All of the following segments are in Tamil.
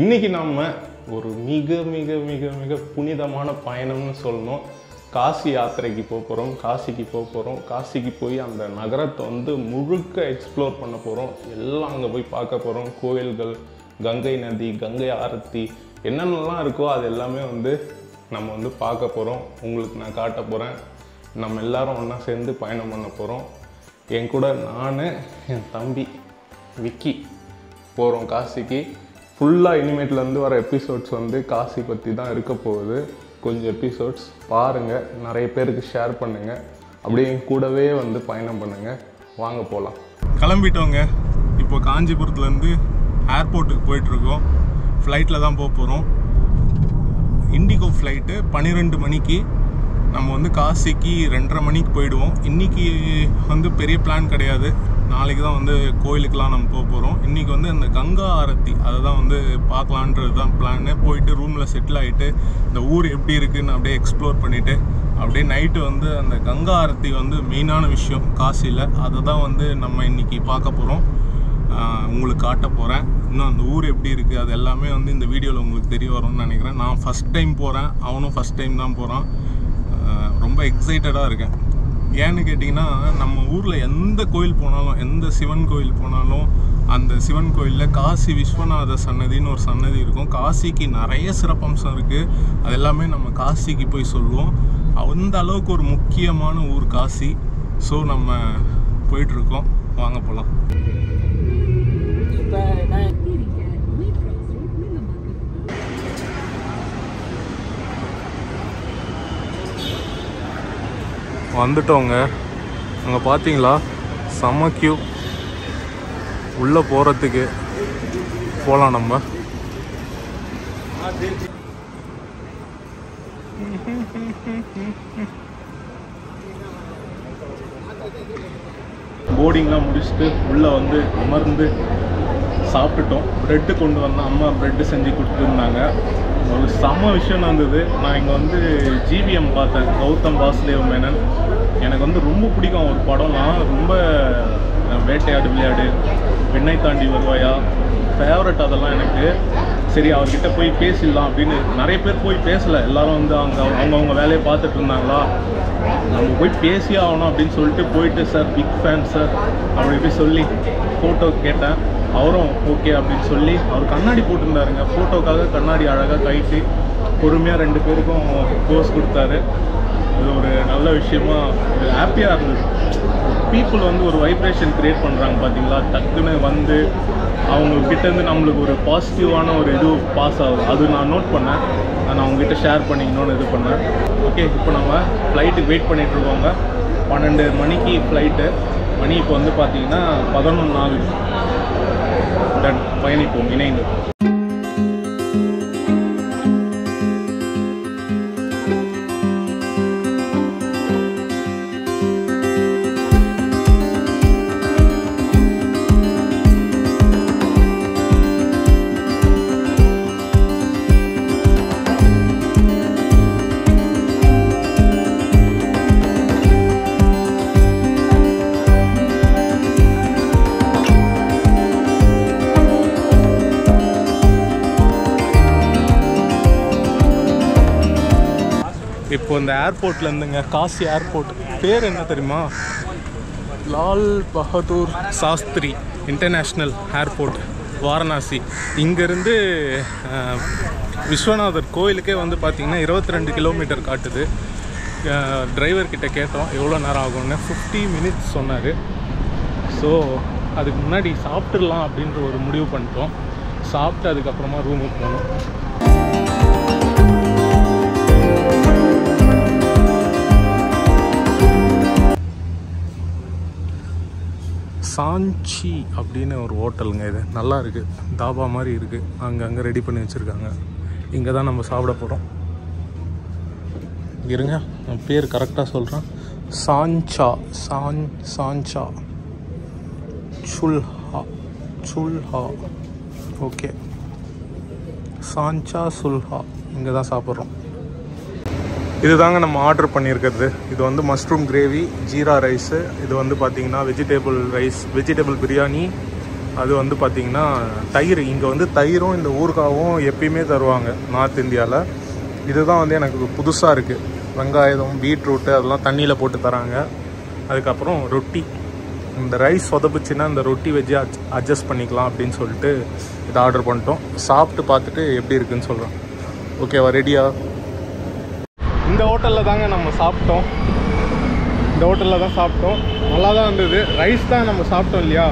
இன்னைக்கு நம்ம ஒரு மிக மிக மிக மிக புனிதமான பயணம்னு சொல்லணும். காசி யாத்திரைக்கு போக போகிறோம் காசிக்கு போக போகிறோம் காசிக்கு போய் அந்த நகரத்தை வந்து முழுக்க எக்ஸ்ப்ளோர் பண்ண போகிறோம் எல்லாம் அங்கே போய் பார்க்க போகிறோம் கோயில்கள் கங்கை நதி கங்கை ஆரத்தி என்னென்னலாம் இருக்கோ அது எல்லாமே வந்து நம்ம வந்து பார்க்க போகிறோம் உங்களுக்கு நான் காட்ட போகிறேன் நம்ம எல்லாரும் ஒன்றா சேர்ந்து பயணம் பண்ண போகிறோம் என் கூட நான் என் தம்பி விக்கி போகிறோம் காசிக்கு. ஃபுல்லாக இனிமேட்லேருந்து வர எபிசோட்ஸ் வந்து காசி பற்றி தான் இருக்க போகுது. கொஞ்சம் எபிசோட்ஸ் பாருங்கள் நிறைய பேருக்கு ஷேர் பண்ணுங்கள் அப்படியே கூடவே வந்து பயணம் பண்ணுங்கள் வாங்க போகலாம் கிளம்பிட்டோங்க. இப்போ காஞ்சிபுரத்துலேருந்து ஏர்போர்ட்டுக்கு போயிட்டுருக்கோம். ஃப்ளைட்டில் தான் போக போகிறோம் இண்டிகோ ஃப்ளைட்டு பன்னிரெண்டு மணிக்கு நம்ம வந்து காசிக்கு ரெண்டரை மணிக்கு போயிடுவோம். இன்றைக்கி வந்து பெரிய பிளான் கிடையாது. நாளைக்கு தான் வந்து கோயிலுக்கெலாம் நம்ம போக போகிறோம் இன்றைக்கி வந்து அந்த கங்கா ஆரத்தி அதை தான் வந்து பார்க்கலான்றது தான் பிளான்னு போயிட்டு ரூமில் செட்டில் ஆகிட்டு இந்த ஊர் எப்படி இருக்குதுன்னு அப்படியே எக்ஸ்ப்ளோர் பண்ணிவிட்டு அப்படியே நைட்டு வந்து அந்த கங்கா ஆரத்தி வந்து மெயினான விஷயம் காசியில். அதை தான் வந்து நம்ம இன்றைக்கி பார்க்க போகிறோம் உங்களுக்கு காட்ட போகிறேன் இன்னும் அந்த ஊர் எப்படி இருக்குது அது எல்லாமே வந்து இந்த வீடியோவில் உங்களுக்கு தெரிய வரும்னு நினைக்கிறேன். நான் ஃபஸ்ட் டைம் போகிறேன் அவனும் ஃபஸ்ட் டைம் தான் போகிறான் ரொம்ப எக்ஸைட்டடாக இருக்கேன். ஏன்னு கேட்டிங்கன்னா நம்ம ஊரில் எந்த கோயில் போனாலும் எந்த சிவன் கோயில் போனாலும் அந்த சிவன் கோயிலில் காசி விஸ்வநாத சன்னதின்னு ஒரு சன்னதி இருக்கும். காசிக்கு நிறைய சிறப்பம்சம் இருக்குது அது எல்லாமே நம்ம காசிக்கு போய் சொல்லுவோம் அந்த அளவுக்கு ஒரு முக்கியமான ஊர் காசி. ஸோ நம்ம போயிட்டுருக்கோம் வாங்க போகலாம் இப்போ நான் வந்துட்டோங்க. அங்கே பார்த்தீங்களா செம்ம கியூ உள்ளே போகிறதுக்கு போகலாம் நம்ம. போர்டிங்லாம் முடிச்சுட்டு உள்ளே வந்து அமர்ந்து சாப்பிட்டுட்டோம். ப்ரெட்டு கொண்டு வந்தால் அம்மா ப்ரெட்டு செஞ்சு கொடுத்துருந்தாங்க. ஒரு செம விஷயம் நடந்தது. நான் இங்கே வந்து ஜிவிஎம் பார்த்தேன். கௌதம் வாசுதேவ் மேனன். எனக்கு வந்து ரொம்ப பிடிக்கும் ஒரு படம்லாம் ரொம்ப வேட்டையாடு விளையாடு வெண்ணை தாண்டி வருவாயா ஃபேவரட் அதெல்லாம் எனக்கு. சரி அவர்கிட்ட போய் பேசிடலாம் அப்படின்னு நிறைய பேர் போய் பேசலை. எல்லாரும் வந்து அவங்க அவங்கவுங்க வேலையை பார்த்துட்டு இருந்தாங்களா? நம்ம போய் பேசியே ஆகணும் அப்படின்னு சொல்லிட்டு போயிட்டு சார் பிக் ஃபேன் சார் அப்படி போய் சொல்லி ஃபோட்டோ கேட்டேன். அவரும் ஓகே அப்படின்னு சொல்லி அவர் கண்ணாடி போட்டிருந்தாருங்க. ஃபோட்டோக்காக கண்ணாடி அழகாக கைட்டு பொறுமையாக ரெண்டு பேருக்கும் போஸ் கொடுத்தாரு. இது ஒரு நல்ல விஷயமா இது ஹாப்பியாக இருந்தது. பீப்புள் வந்து ஒரு வைப்ரேஷன் க்ரியேட் பண்ணுறாங்க பார்த்தீங்களா டக்குன்னு வந்து அவங்க கிட்டேருந்து நம்மளுக்கு ஒரு பாசிட்டிவான ஒரு இது பாஸ் ஆகுது. அது நான் நோட் பண்ணேன். அதை நான் அவங்ககிட்ட ஷேர் பண்ணிக்கணும்னு இது பண்ணேன். ஓகே இப்போ நம்ம ஃப்ளைட்டுக்கு வெயிட் பண்ணிகிட்ருக்கோங்க பன்னெண்டு மணிக்கு ஃப்ளைட்டு மணி இப்போ வந்து பார்த்திங்கன்னா பதினொன்று ஆகுது Lenny culminando. ஏர்போர்ட்டில் ஏர்போர்ட்ல இருந்துங்க காசி ஏர்போர்ட். பேர் என்ன தெரியுமா? Lal Bahadur Shastri international airport Varanasi. இங்கேருந்து விஸ்வநாதர் கோயிலுக்கே வந்து பார்த்திங்கன்னா இருபத்தி ரெண்டு கிலோமீட்டர் காட்டுது. டிரைவர்கிட்ட கேட்டோம் எவ்வளோ நேரம் ஆகும்னு? ஃபிஃப்டி மினிட்ஸ் சொன்னார். ஸோ அதுக்கு முன்னாடி சாப்பிட்டுடலாம் அப்படின்ற ஒரு முடிவு பண்ணிட்டோம். சாப்பிட்டு அதுக்கப்புறமா ரூமுக்கு போனோம். சாஞ்சி அப்படின்னு ஒரு ஹோட்டலுங்க இது. நல்லா இருக்குது தாபா மாதிரி இருக்குது அங்கங்கே ரெடி பண்ணி வச்சுருக்காங்க. இங்கே தான் நம்ம சாப்பிட போகிறோம் இருங்க. நான் பேர் கரெக்டாக சொல்கிறேன் சாஞ்சா சான் சாஞ்சா. சுல்ஹா சுல்ஹா. ஓகே சாஞ்சா சுல்ஹா. இங்கே தான் சாப்பிட்றோம். இதுதாங்க நம்ம ஆர்டர் பண்ணியிருக்கிறது. இது வந்து மஷ்ரூம் கிரேவி ஜீரா ரைஸு இது வந்து பார்த்தீங்கன்னா வெஜிடேபிள் ரைஸ் வெஜிடேபிள் பிரியாணி அது வந்து பார்த்திங்கன்னா தயிர். இங்கே வந்து தயிரும் இந்த ஊறுகாவும் எப்பயுமே தருவாங்க நார்த் இந்தியாவில் இதுதான் வந்து எனக்கு புதுசாக இருக்குது வெங்காயம் பீட்ரூட்டு அதெல்லாம் தண்ணியில் போட்டு தராங்க. அதுக்கப்புறம் ரொட்டி. இந்த ரைஸ் சொதப்புச்சுன்னா இந்த ரொட்டி வச்சு அட்ஜஸ்ட் பண்ணிக்கலாம் அப்படின்னு சொல்லிட்டு இதை ஆர்டர் பண்ணிட்டோம். சாப்பிட்டு பார்த்துட்டு எப்படி இருக்குன்னு சொல்கிறோம் ஓகேவா ரெடியா இந்த ஹோட்டலில் தாங்க நம்ம சாப்பிட்டோம். இந்த ஹோட்டலில் தான் சாப்பிட்டோம். நல்லா தான் இருந்தது. ரைஸ் தான் நம்ம சாப்பிட்டோம் இல்லையா?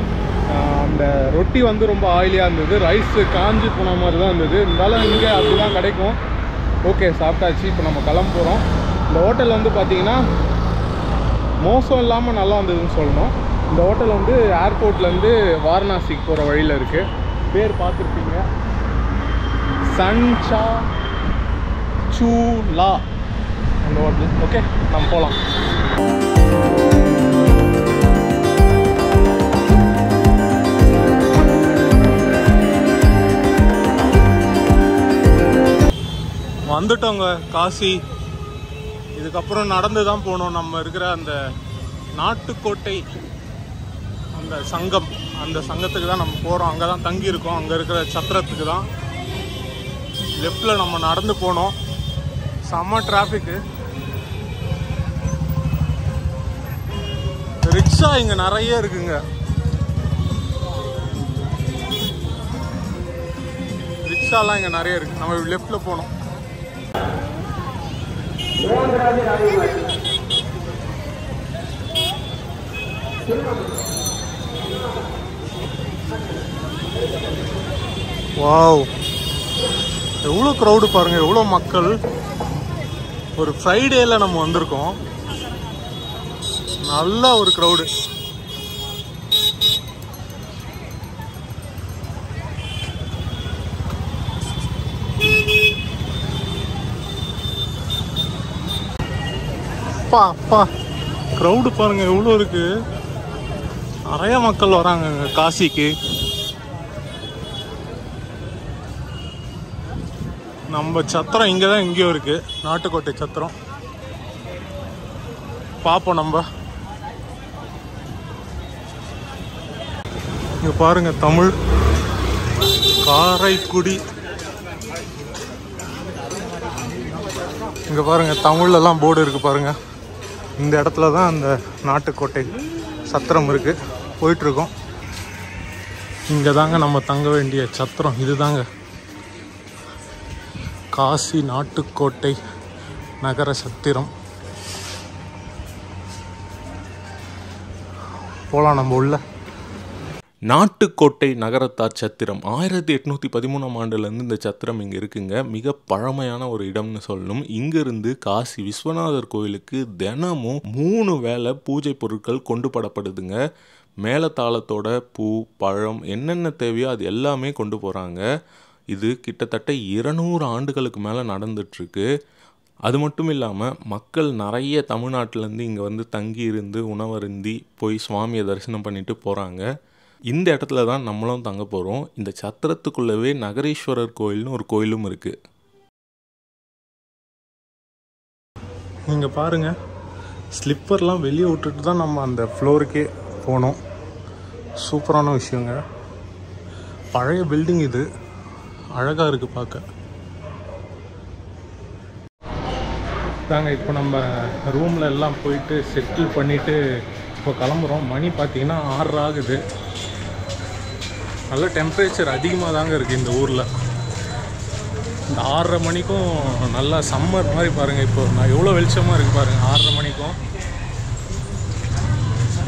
அந்த ரொட்டி வந்து ரொம்ப ஆயிலியாக இருந்தது. ரைஸு காஞ்சி போன மாதிரி தான் இருந்தது. இருந்தாலும் இங்கே அப்படி தான் கிடைக்கும். ஓகே சாப்பிட்டாச்சு. இப்போ நம்ம கிளம்ப போகிறோம் இந்த ஹோட்டல் வந்து பார்த்தீங்கன்னா மோசம் இல்லாமல் நல்லா இருந்ததுன்னு சொல்லணும். இந்த ஹோட்டல் வந்து ஏர்போர்ட்லேருந்து வாரணாசிக்கு போகிற வழியில் இருக்குது பேர் பார்த்துருப்பீங்க. சன்சா சூலா அந்த ஓகே நம்ம போகலாம் வந்துட்டோங்க காசி. இதுக்கப்புறம் நடந்து தான் போகணும் நம்ம இருக்கிற அந்த நாட்டுக்கோட்டை அந்த சங்கம். அந்த சங்கத்துக்கு தான் நம்ம போகிறோம் அங்கே தான் தங்கியிருக்கோம். அங்கே இருக்கிற சத்திரத்துக்கு தான். லெஃப்டில் நம்ம நடந்து போனோம். செம்ம டிராஃபிக்கு ரிக்ஷா இங்கே நிறைய இருக்குங்க. ரிக்ஷாலாம் இங்கே நிறைய இருக்கு. நம்ம லெஃப்டில் போனோம். வாவ். எவ்வளோ க்ரௌடு பாருங்கள் எவ்வளோ மக்கள். ஒரு ஃப்ரைடேயில் நம்ம வந்திருக்கோம். நல்ல ஒரு க்ரௌடு அப்பா அப்பா க்ரௌடு பாருங்க எவ்வளோ இருக்கு? நிறைய மக்கள் வராங்க இங்க காசிக்கு. நம்ம சத்திரம் இங்கே தான் எங்கேயோ இருக்கு. நாட்டுக்கோட்டை சத்திரம். பார்ப்போம் நம்ம. இங்கே பாருங்கள் தமிழ். காரைக்குடி. இங்கே பாருங்கள் தமிழ்லலாம் போர்டு இருக்குது பாருங்கள் இந்த இடத்துல தான் அந்த நாட்டுக்கோட்டை சத்திரம் இருக்குது போயிட்டுருக்கோம். இங்கே தாங்க நம்ம தங்க வேண்டிய சத்திரம். இதுதாங்க. காசி நாட்டுக்கோட்டை நகர சத்திரம். போகலாம் நம்ம உள்ள. நாட்டுக்கோட்டை நகரத்தார் சத்திரம். ஆயிரத்தி எட்நூற்றி பதிமூணாம் ஆண்டுலேருந்து இந்த சத்திரம் இங்கே இருக்குங்க. மிக பழமையான ஒரு இடம்னு சொல்லணும் இங்கிருந்து காசி விஸ்வநாதர் கோயிலுக்கு தினமும் மூணு வேளை பூஜை பொருட்கள் கொண்டு படப்படுதுங்க மேலத்தாளத்தோட பூ பழம் என்னென்ன தேவையோ அது எல்லாமே கொண்டு போகிறாங்க இது கிட்டத்தட்ட இருநூறு ஆண்டுகளுக்கு மேலே நடந்துட்டுருக்கு அது மட்டும் இல்லாமல் மக்கள் நிறைய தமிழ்நாட்டிலேருந்து இங்கே வந்து தங்கி இருந்து உணவருந்தி போய் சுவாமியை தரிசனம் பண்ணிட்டு போகிறாங்க இந்த இடத்துல தான் நம்மளும் தங்க போகிறோம் இந்த சத்திரத்துக்குள்ளவே நகரீஸ்வரர் கோயில்னு ஒரு கோயிலும் இருக்குது நீங்கள் பாருங்கள் ஸ்லிப்பர்லாம் வெளியே விட்டுட்டு தான் நம்ம அந்த ஃப்ளோருக்கே போனோம். சூப்பரான விஷயங்க. பழைய பில்டிங் இது. அழகாக இருக்குது பார்க்க தாங்க இப்போ நம்ம ரூமில் எல்லாம் போயிட்டு செட்டில் பண்ணிவிட்டு இப்போ கிளம்புறோம். மணி பார்த்தீங்கன்னா ஆறு ஆகுது. நல்ல டெம்பரேச்சர் அதிகமாக தாங்க இருக்குது இந்த ஊரில். இந்த ஆறரை மணிக்கும் நல்லா சம்மர் மாதிரி பாருங்கள் இப்போ. நான் எவ்வளோ வெளிச்சமாக இருக்குது பாருங்கள் ஆறரை மணிக்கும்.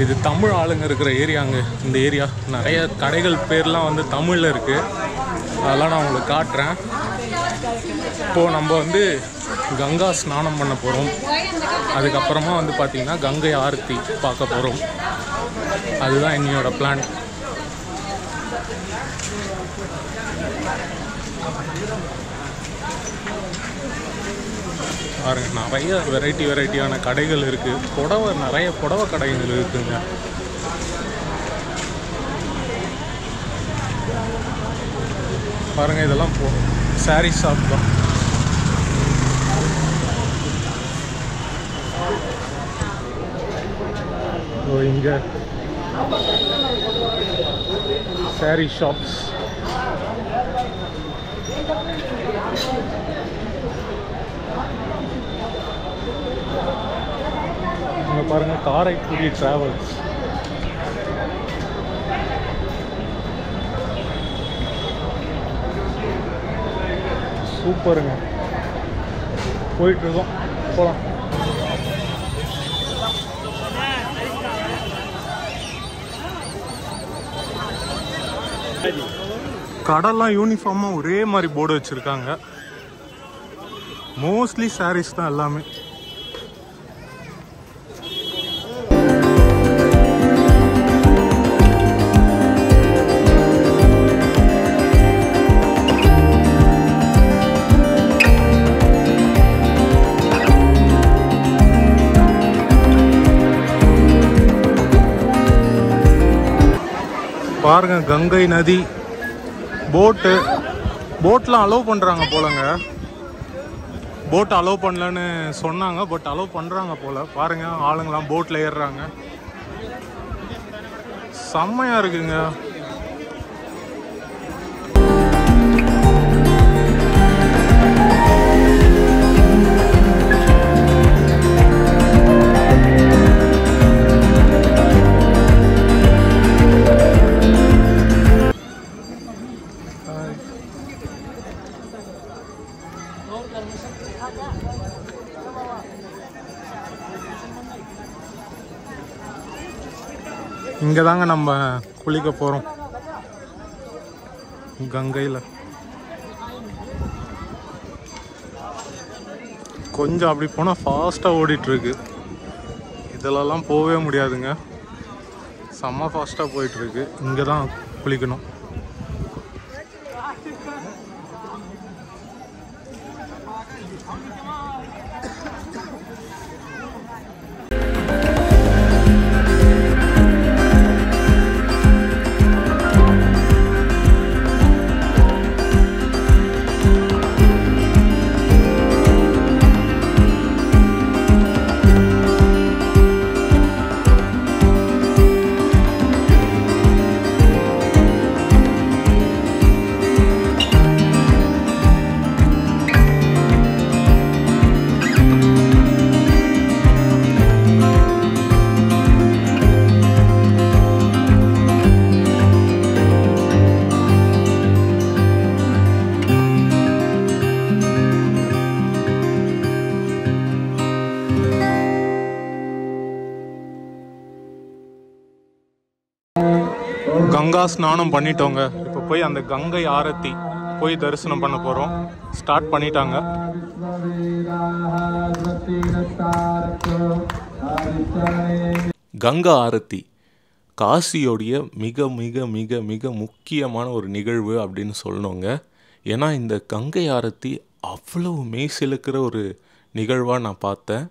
இது தமிழ் ஆளுங்க இருக்கிற ஏரியாங்க இந்த ஏரியா நிறைய கடைகள் பேர்லாம் வந்து தமிழில் இருக்குது அதெல்லாம் நான் உங்களுக்கு காட்டுறேன். இப்போது நம்ம வந்து கங்கா ஸ்நானம் பண்ண போகிறோம் அதுக்கப்புறமா வந்து பார்த்திங்கன்னா கங்கை ஆரத்தி பார்க்க போகிறோம் அதுதான் என்னையோட பிளான் பாருங்க நிறைய வெரைட்டி வெரைட்டியான கடைகள் இருக்குது புடவை நிறைய புடவை கடைகள் இருக்குங்க. பாருங்க இதெல்லாம் போ சாரீ ஷாப் தான். ஓ இங்கே. Saree ஷாப்ஸ் இங்கே பாருங்கள் காரைக்குடி ட்ராவல்ஸ் சூப்பருங்க. போயிட்டுருக்கோம் போகலாம் கடைலாம் யூனிஃபார்மாக ஒரே மாதிரி போர்டு வச்சுருக்காங்க. மோஸ்ட்லி சாரீஸ் தான் எல்லாமே. பாருங்க கங்கை நதி. போட்டு போட்லாம் அலோவ் பண்ணுறாங்க போலங்க. போட் அலோவ் பண்ணலன்னு சொன்னாங்க பட் அலோவ் பண்ணுறாங்க போல. பாருங்கள் ஆளுங்களாம் போட்டில் ஏறுறாங்க. செம்மையாக இருக்குங்க. இங்கே தாங்க நம்ம குளிக்க போகிறோம் கங்கையில். கொஞ்சம் அப்படி போனால் ஃபாஸ்ட்டாக ஓடிட்டுருக்கு. இதிலலாம் போகவே முடியாதுங்க. செம்ம ஃபாஸ்ட்டாக போயிட்டுருக்கு. இங்கே தான் குளிக்கணும். கங்கா ஸ்நானம் பண்ணிட்டோங்க. இப்போ போய் அந்த கங்கை ஆரத்தி போய் தரிசனம் பண்ண போகிறோம் ஸ்டார்ட் பண்ணிட்டாங்க. கங்கா ஆரத்தி காசியோடைய மிக மிக மிக மிக முக்கியமான ஒரு நிகழ்வு அப்படின்னு சொல்லணுங்க. ஏன்னா இந்த கங்கை ஆரத்தி அவ்வளவு மெய்சிலுக்கிற ஒரு நிகழ்வாக நான் பார்த்தேன்.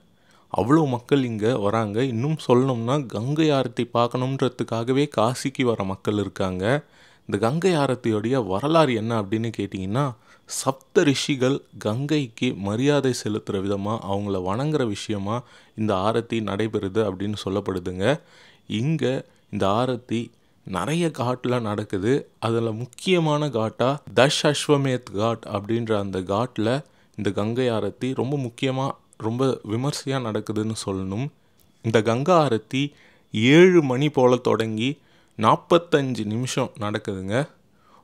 அவ்வளோ மக்கள் இங்கே வராங்க. இன்னும் சொல்லணும்னா கங்கை ஆரத்தி பார்க்கணுன்றதுக்காகவே காசிக்கு வர மக்கள் இருக்காங்க. இந்த கங்கை ஆரத்தியோடைய வரலாறு என்ன அப்படின்னு கேட்டிங்கன்னா சப்த ரிஷிகள் கங்கைக்கு மரியாதை செலுத்துகிற விதமாக அவங்கள வணங்குற விஷயமா இந்த ஆரத்தி நடைபெறுது அப்படின்னு சொல்லப்படுதுங்க. இங்கே இந்த ஆரத்தி நிறைய காட்டில் நடக்குது. அதில் முக்கியமான காட்டாக தஷ் அஸ்வமேத் காட் அப்படின்ற அந்த காட்டில் இந்த கங்கை ஆரத்தி ரொம்ப முக்கியமாக ரொம்ப விமர்சையாக நடக்குதுன்னு சொல்லணும். இந்த கங்கா ஆரத்தி ஏழு மணி போல் தொடங்கி நாற்பத்தஞ்சு நிமிஷம் நடக்குதுங்க.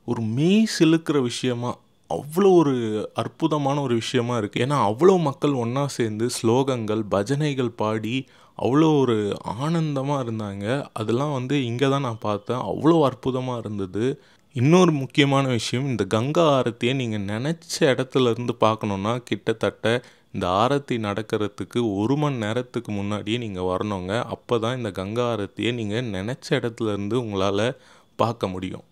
ஒரு மெய் சிலுக்கிற விஷயமா அவ்வளோ ஒரு அற்புதமான ஒரு விஷயமா இருக்குது ஏன்னா அவ்வளோ மக்கள் ஒன்றா சேர்ந்து ஸ்லோகங்கள் பஜனைகள் பாடி அவ்வளோ ஒரு ஆனந்தமாக இருந்தாங்க. அதெல்லாம் வந்து இங்கே தான் நான் பார்த்தேன். அவ்வளோ அற்புதமாக இருந்தது. இன்னொரு முக்கியமான விஷயம் இந்த கங்கா ஆரத்தியை நீங்கள் நினச்ச இடத்துல இருந்து பார்க்கணுன்னா கிட்டத்தட்ட இந்த ஆரத்தி நடக்கிறதுக்கு ஒரு மணி நேரத்துக்கு முன்னாடியே நீங்கள் வரணுங்க. அப்போ தான் இந்த கங்கா ஆரத்தியை நீங்கள் நினச்ச இடத்துல இருந்து உங்களால் பார்க்க முடியும்.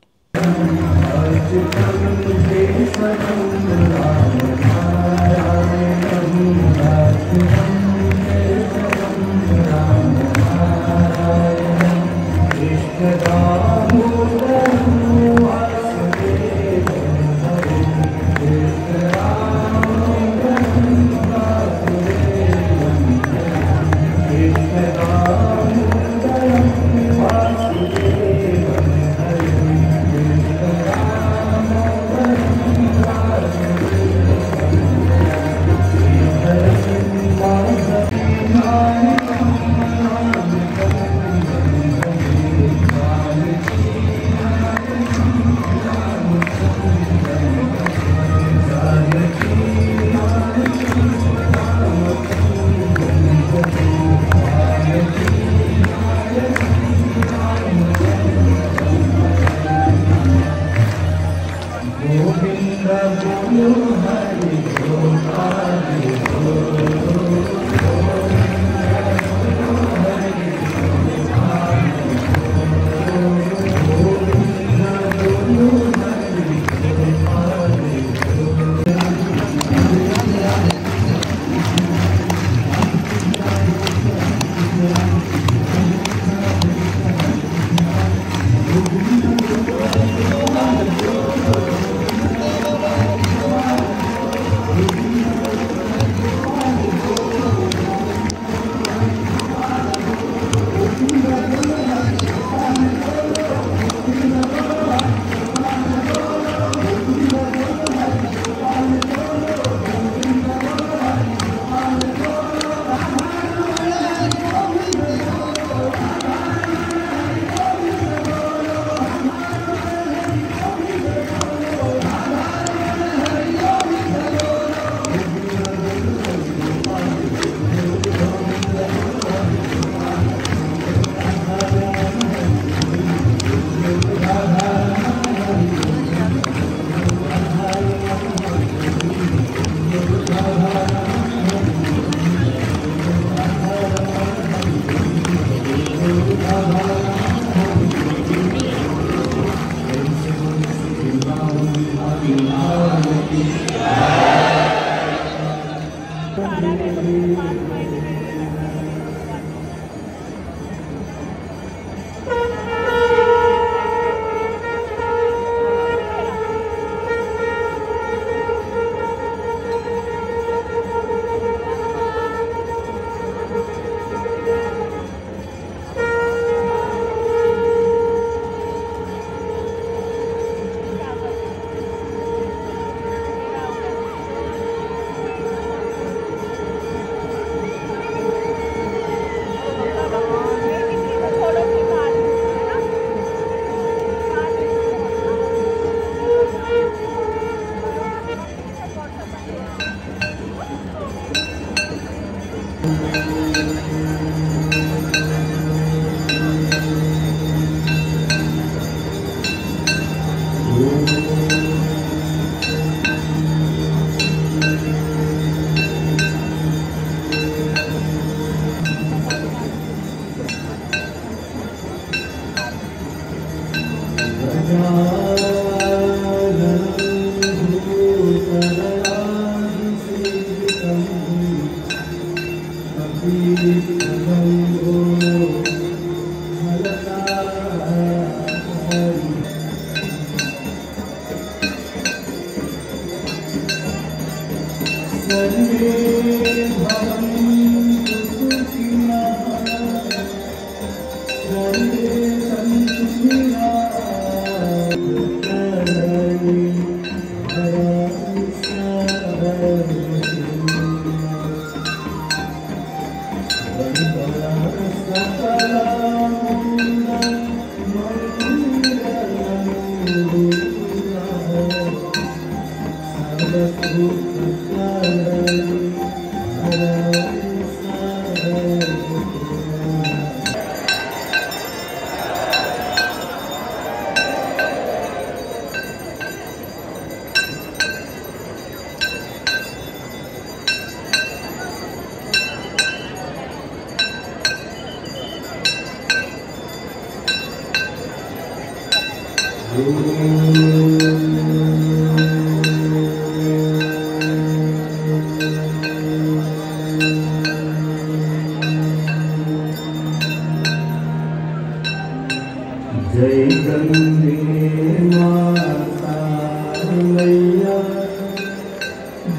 Deus.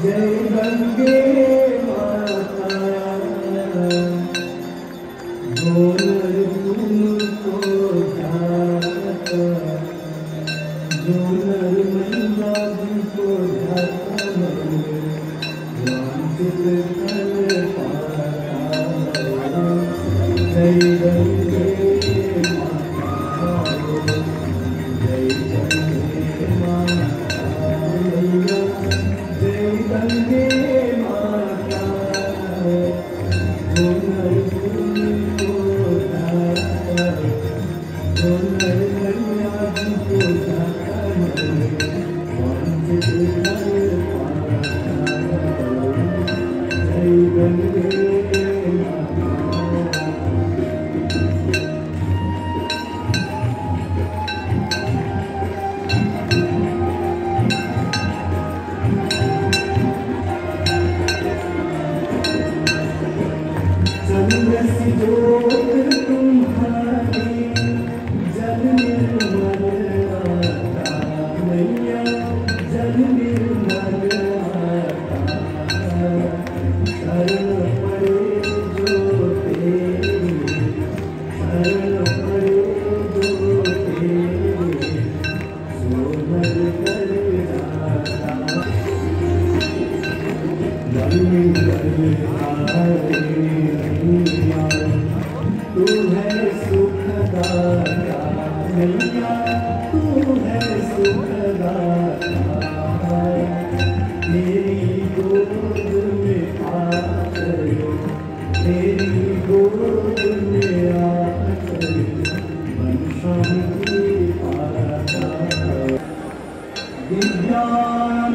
जय गङ्गे विज्ञान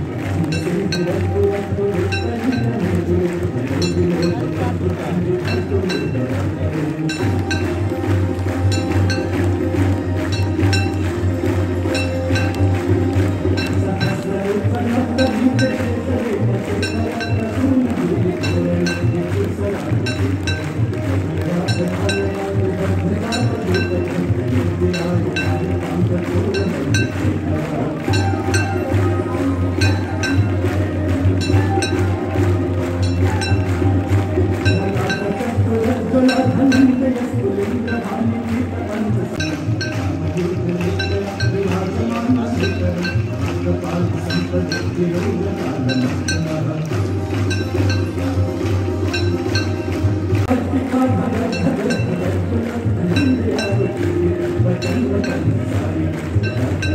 どうも。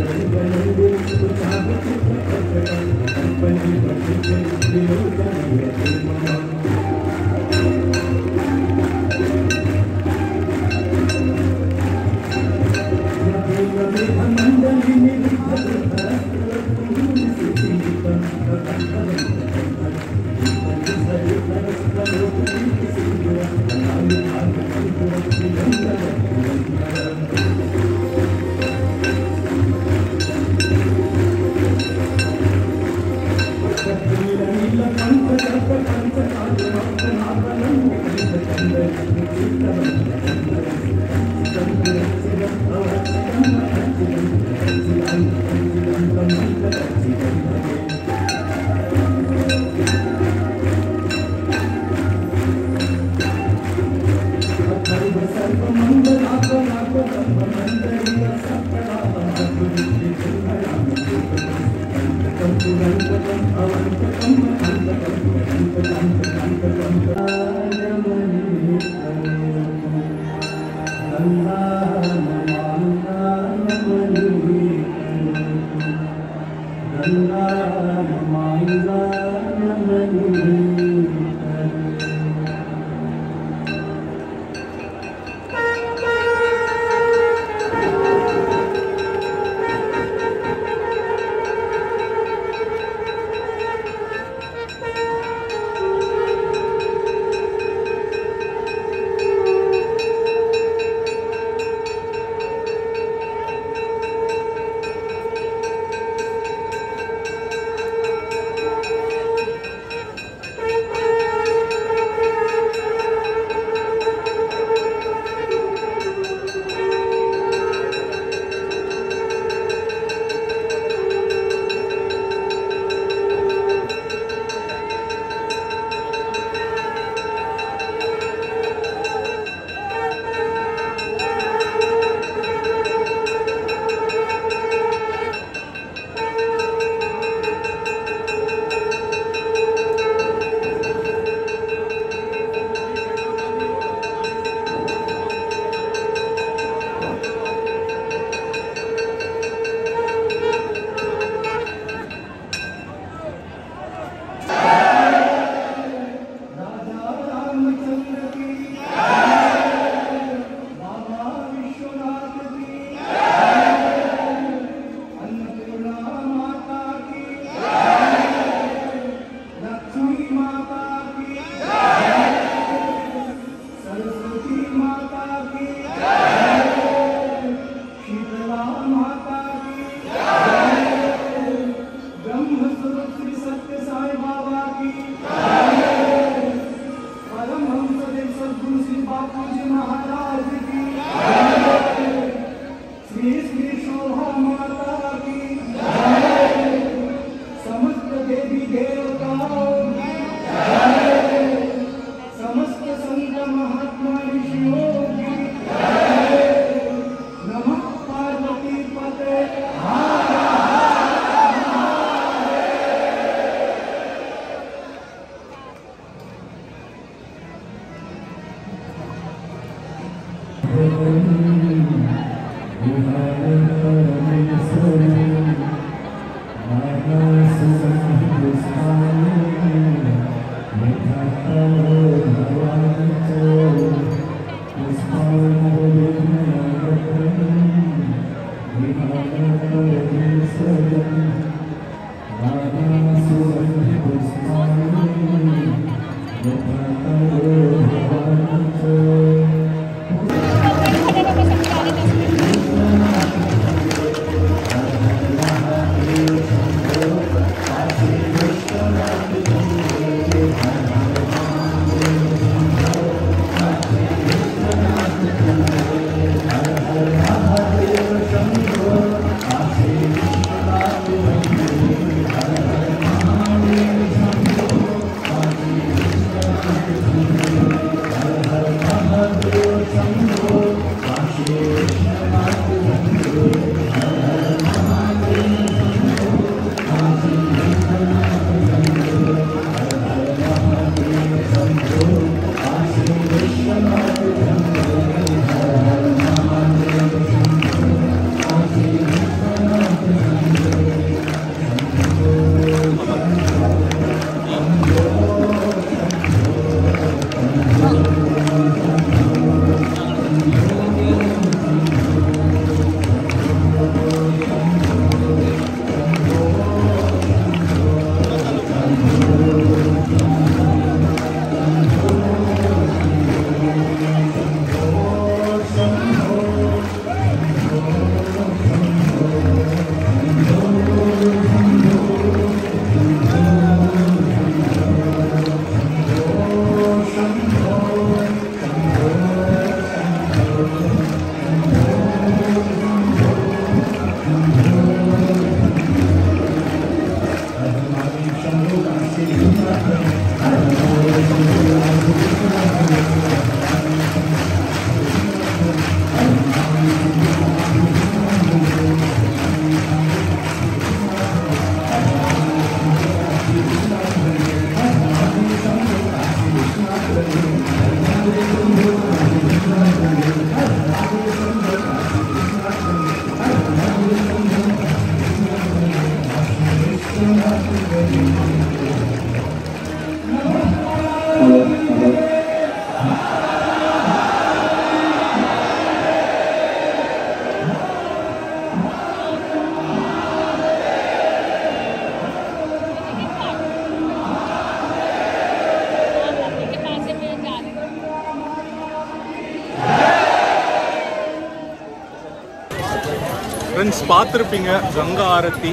பார்த்துருப்பீங்க. கங்கா ஆரத்தி.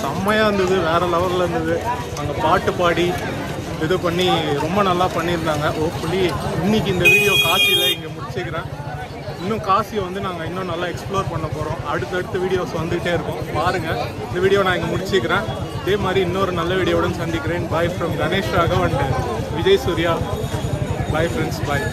செம்மையாக இருந்தது வேறு லெவலில் இருந்தது. அங்கே பாட்டு பாடி இது பண்ணி ரொம்ப நல்லா பண்ணியிருந்தாங்க. ஹோப்ஃபுல்லி இன்றைக்கி இந்த வீடியோ காசியில் இங்கே முடிச்சுக்கிறேன். இன்னும் காசியை வந்து நாங்கள் இன்னும் நல்லா எக்ஸ்ப்ளோர் பண்ண போகிறோம் அடுத்தடுத்த வீடியோஸ் வந்துகிட்டே இருக்கும். பாருங்கள் இந்த வீடியோ நான் இங்கே முடிச்சுக்கிறேன். இதே மாதிரி இன்னொரு நல்ல வீடியோவுடன் சந்திக்கிறேன். Bye from Ganesh Raghav and Vijay Surya. Bye friends bye